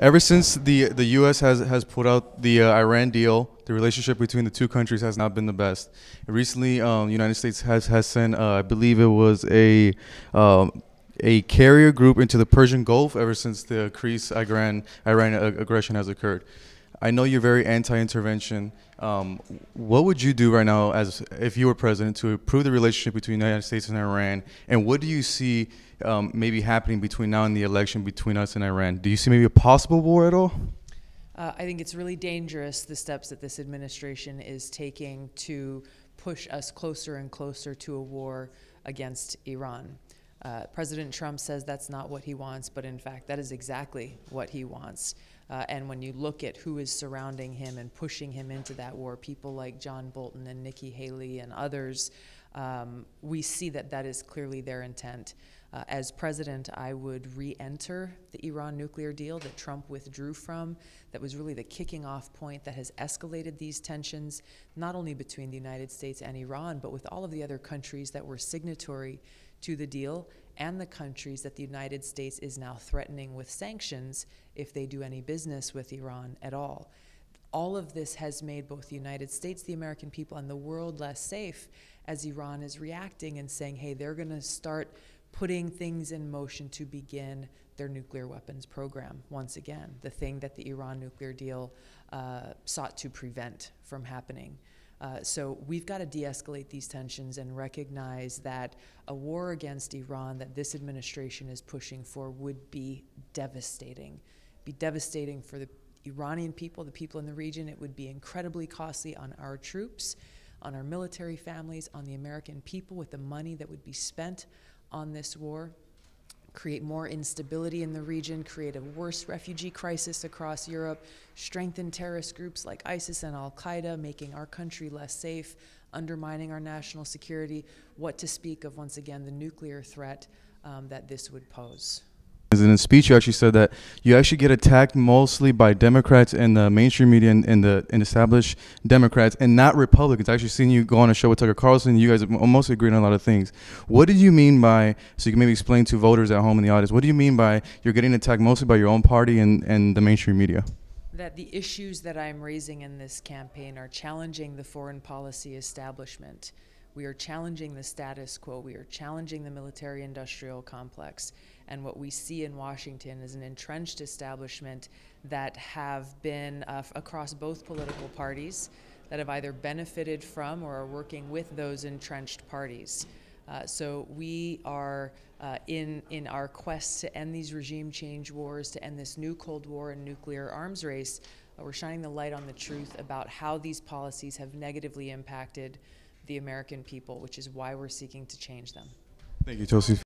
Ever since the the U.S. has has put out the uh, Iran deal, the relationship between the two countries has not been the best. Recently, um, the United States has has sent, uh, I believe it was a um, a carrier group into the Persian Gulf ever since the increased Iran Iran aggression has occurred. I know you're very anti-intervention. Um, what would you do right now, as if you were president, to improve the relationship between the United States and Iran? And what do you see um, maybe happening between now and the election between us and Iran? Do you see maybe a possible war at all? Uh, I think it's really dangerous the steps that this administration is taking to push us closer and closer to a war against Iran. Uh, President Trump says that's not what he wants, but in fact, that is exactly what he wants. Uh, and when you look at who is surrounding him and pushing him into that war, people like John Bolton and Nikki Haley and others, um, we see that that is clearly their intent. Uh, as president, I would re enter the Iran nuclear deal that Trump withdrew from. That was really the kicking off point that has escalated these tensions, not only between the United States and Iran, but with all of the other countries that were signatory to the deal and the countries that the United States is now threatening with sanctions if they do any business with Iran at all. All of this has made both the United States, the American people, and the world less safe as Iran is reacting and saying, hey, they're going to start putting things in motion to begin their nuclear weapons program once again, the thing that the Iran nuclear deal uh, sought to prevent from happening. Uh, so we've got to de escalate these tensions and recognize that a war against Iran that this administration is pushing for would be devastating. Be devastating for the Iranian people, the people in the region. It would be incredibly costly on our troops, on our military families, on the American people with the money that would be spent on this war create more instability in the region, create a worse refugee crisis across Europe, strengthen terrorist groups like ISIS and Al Qaeda, making our country less safe, undermining our national security. What to speak of, once again, the nuclear threat um, that this would pose. In a speech, you actually said that you actually get attacked mostly by Democrats and the mainstream media and, and the and established Democrats and not Republicans. I actually seen you go on a show with Tucker Carlson. You guys almost agree on a lot of things. What did you mean by, so you can maybe explain to voters at home in the audience, what do you mean by you're getting attacked mostly by your own party and, and the mainstream media? That the issues that I'm raising in this campaign are challenging the foreign policy establishment we are challenging the status quo. We are challenging the military industrial complex. And what we see in Washington is an entrenched establishment that have been uh, across both political parties that have either benefited from or are working with those entrenched parties. Uh, so we are uh, in in our quest to end these regime change wars, to end this new Cold War and nuclear arms race. Uh, we're shining the light on the truth about how these policies have negatively impacted the American people, which is why we're seeking to change them. Thank you, Chelsea.